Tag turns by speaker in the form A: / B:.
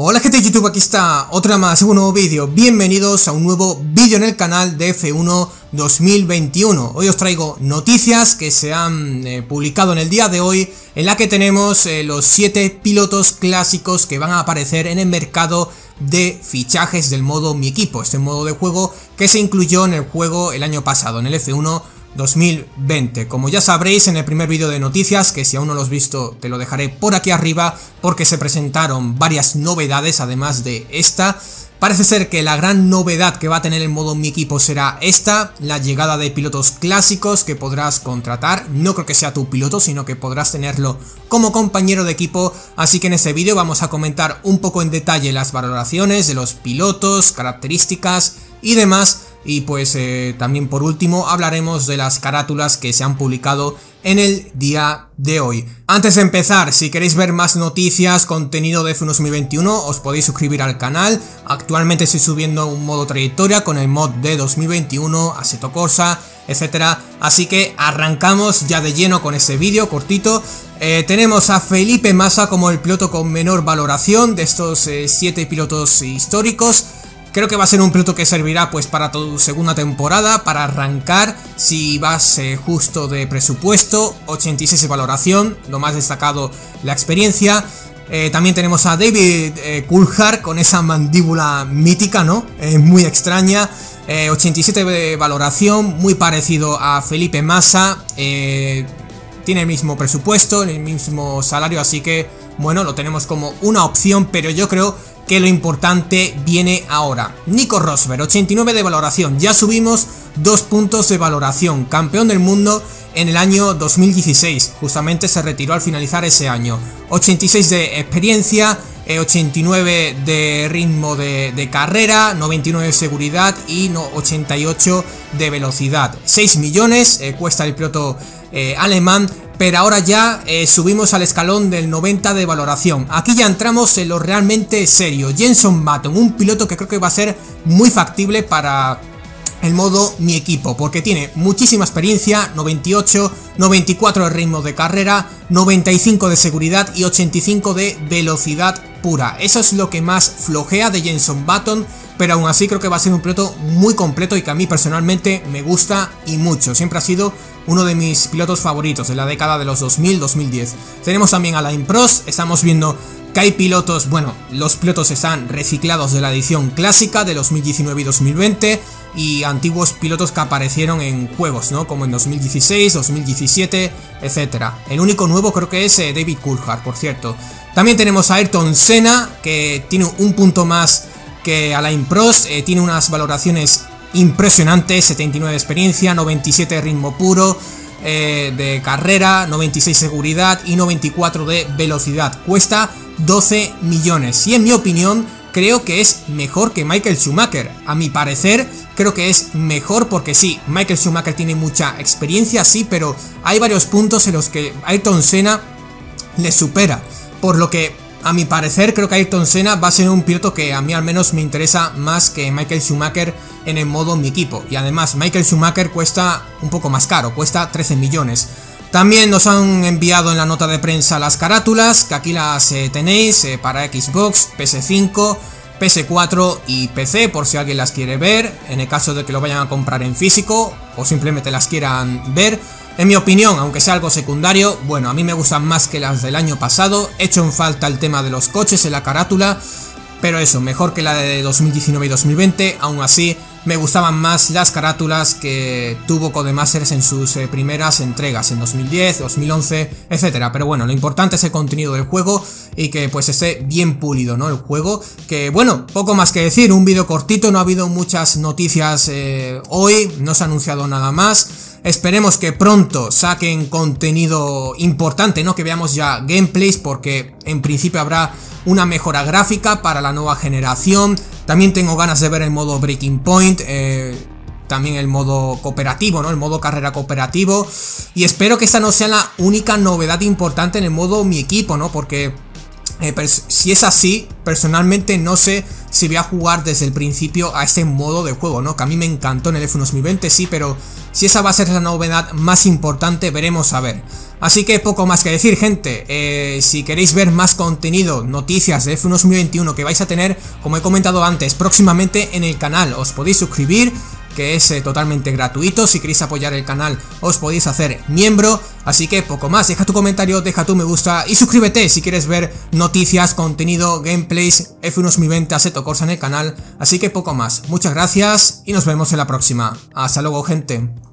A: Hola gente de YouTube, aquí está otra más, un nuevo vídeo. Bienvenidos a un nuevo vídeo en el canal de F1 2021. Hoy os traigo noticias que se han eh, publicado en el día de hoy, en la que tenemos eh, los 7 pilotos clásicos que van a aparecer en el mercado de fichajes del modo Mi Equipo, este modo de juego que se incluyó en el juego el año pasado, en el F1 2020. Como ya sabréis en el primer vídeo de noticias, que si aún no lo has visto te lo dejaré por aquí arriba, porque se presentaron varias novedades además de esta. Parece ser que la gran novedad que va a tener el modo Mi Equipo será esta, la llegada de pilotos clásicos que podrás contratar. No creo que sea tu piloto, sino que podrás tenerlo como compañero de equipo. Así que en este vídeo vamos a comentar un poco en detalle las valoraciones de los pilotos, características y demás y pues eh, también por último hablaremos de las carátulas que se han publicado en el día de hoy. Antes de empezar, si queréis ver más noticias, contenido de F1 2021, os podéis suscribir al canal. Actualmente estoy subiendo un modo trayectoria con el mod de 2021, Assetto Corsa, etcétera. Así que arrancamos ya de lleno con este vídeo cortito. Eh, tenemos a Felipe Massa como el piloto con menor valoración de estos 7 eh, pilotos históricos. Creo que va a ser un piloto que servirá pues para tu segunda temporada, para arrancar, si vas eh, justo de presupuesto, 86 de valoración, lo más destacado la experiencia. Eh, también tenemos a David eh, Coulthard con esa mandíbula mítica, ¿no? muy extraña. 87 de valoración, muy parecido a Felipe Massa. tiene el mismo presupuesto, el mismo salario, así que bueno, lo tenemos como una opción, pero yo creo que lo importante viene ahora. Nico Rosberg, 89 de valoración, ya subimos dos puntos de valoración, campeón del mundo en el año 2016, justamente se retiró al finalizar ese año. 86 de experiencia, 89 eh, de ritmo de, carrera, 99 de seguridad y 88 de velocidad. 6 millones eh, cuesta el piloto eh, alemán pero ahora ya eh, subimos al escalón del 90 de valoración. Aquí ya entramos en lo realmente serio. Jenson Button, un piloto que creo que va a ser muy factible para el modo mi equipo, porque tiene muchísima experiencia, 98, 94 de ritmo de carrera, 95 de seguridad y 85 de velocidad pura. Eso es lo que más flojea de Jenson Button, pero aún así creo que va a ser un piloto muy completo y que a mí personalmente me gusta y mucho. Siempre ha sido uno de mis pilotos favoritos de la década de los 2000-2010. Tenemos también a la Impros, estamos viendo que hay pilotos, bueno, los pilotos están reciclados de la edición clásica de 2019 y 2020 y antiguos pilotos que aparecieron en juegos, ¿no? Como en 2016, 2017, etc. El único nuevo creo que es eh, David Coulthard, por cierto. También tenemos a Ayrton Senna, que tiene un punto más que Alain Prost, eh, tiene unas valoraciones impresionante, 79 de experiencia, 97 de ritmo puro, eh, de carrera, 96 seguridad y 94 de velocidad. Cuesta 12 millones y en mi opinión creo que es mejor que Michael Schumacher. A mi parecer creo que es mejor porque sí, Michael Schumacher tiene mucha experiencia, sí, pero hay varios puntos en los que Ayrton Senna le supera. Por lo que a mi parecer creo que Ayrton Senna va a ser un piloto que a mí al menos me interesa más que Michael Schumacher en el modo mi equipo. Y además Michael Schumacher cuesta un poco más caro, cuesta 13 millones. También nos han enviado en la nota de prensa las carátulas, que aquí las eh, tenéis eh, para Xbox, PS5, PS4 y PC, por si alguien las quiere ver, en el caso de que lo vayan a comprar en físico o simplemente las quieran ver. En mi opinión, aunque sea algo secundario, bueno, a mí me gustan más que las del año pasado, he hecho en falta el tema de los coches en la carátula, pero eso, mejor que la de 2019 y 2020, aún así me gustaban más las carátulas que tuvo Codemasters en sus eh, primeras entregas, en 2010, 2011, etcétera. Pero bueno, lo importante es el contenido del juego y que pues esté bien pulido, ¿no? El juego, que bueno, poco más que decir, un vídeo cortito, no ha habido muchas noticias eh, hoy, no se ha anunciado nada más. Esperemos que pronto saquen contenido importante, ¿no? Que veamos ya gameplays porque en principio habrá una mejora gráfica para la nueva generación. También tengo ganas de ver el modo Breaking Point. Eh, también el modo cooperativo, ¿no? El modo carrera cooperativo. Y espero que esta no sea la única novedad importante en el modo mi equipo, ¿no? Porque eh, si es así, personalmente no sé si voy a jugar desde el principio a este modo de juego, ¿no? Que a mí me encantó en el F1 2020, sí, pero si esa va a ser la novedad más importante, veremos a ver. Así que poco más que decir, gente. Eh, si queréis ver más contenido, noticias de F1 2021 que vais a tener, como he comentado antes, próximamente en el canal, os podéis suscribir que es eh, totalmente gratuito, si queréis apoyar el canal os podéis hacer miembro, así que poco más, deja tu comentario, deja tu me gusta y suscríbete si quieres ver noticias, contenido, gameplays, F1 2020, Assetto Corsa en el canal, así que poco más, muchas gracias y nos vemos en la próxima, hasta luego gente.